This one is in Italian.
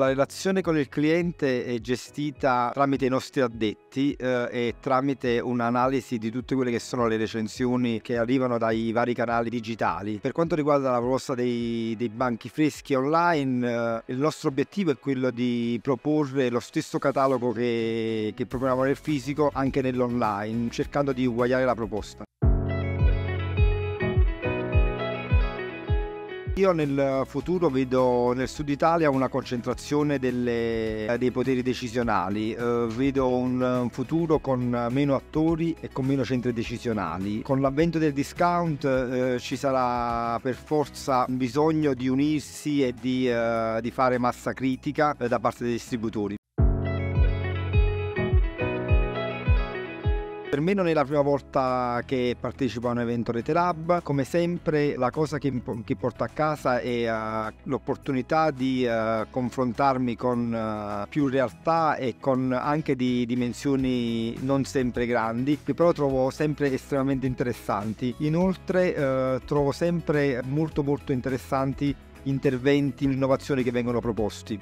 La relazione con il cliente è gestita tramite i nostri addetti eh, e tramite un'analisi di tutte quelle che sono le recensioni che arrivano dai vari canali digitali. Per quanto riguarda la proposta dei, dei banchi freschi online, eh, il nostro obiettivo è quello di proporre lo stesso catalogo che, che proponiamo nel fisico anche nell'online, cercando di uguagliare la proposta. Io nel futuro vedo nel sud Italia una concentrazione delle, dei poteri decisionali, eh, vedo un futuro con meno attori e con meno centri decisionali. Con l'avvento del discount eh, ci sarà per forza bisogno di unirsi e di, eh, di fare massa critica eh, da parte dei distributori. Per me non è la prima volta che partecipo a un evento Rete Lab, come sempre la cosa che, che porto a casa è uh, l'opportunità di uh, confrontarmi con uh, più realtà e con anche di dimensioni non sempre grandi, che però trovo sempre estremamente interessanti. Inoltre trovo sempre molto molto interessanti interventi, innovazioni che vengono proposti.